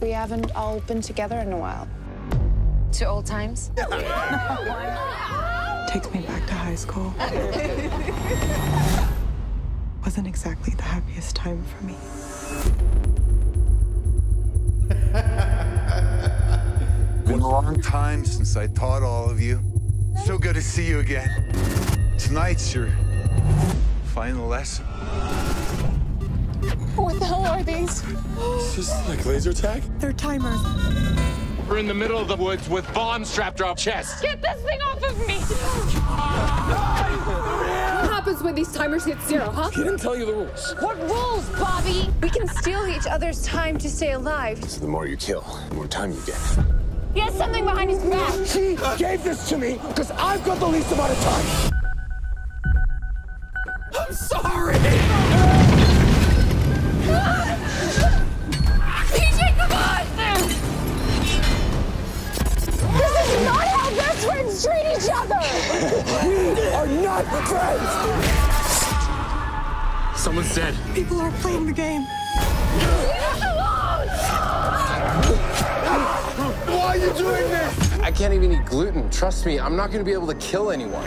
We haven't all been together in a while. To old times? Takes me back to high school. Wasn't exactly the happiest time for me. Been a long time since I taught all of you. So good to see you again. Tonight's your final lesson. What the hell are these? Is this like laser tag? They're timers. We're in the middle of the woods with bombs strapped to our chests. Get this thing off of me! What happens when these timers hit zero, huh? He didn't tell you the rules. What rules, Bobby? We can steal each other's time to stay alive. So the more you kill, the more time you get. He has something behind his back. He gave this to me because I've got the least amount of time. I'm sorry. Each other! We are not friends. Someone said, People are playing the game. Why are you doing this? I can't even eat gluten. Trust me, I'm not going to be able to kill anyone.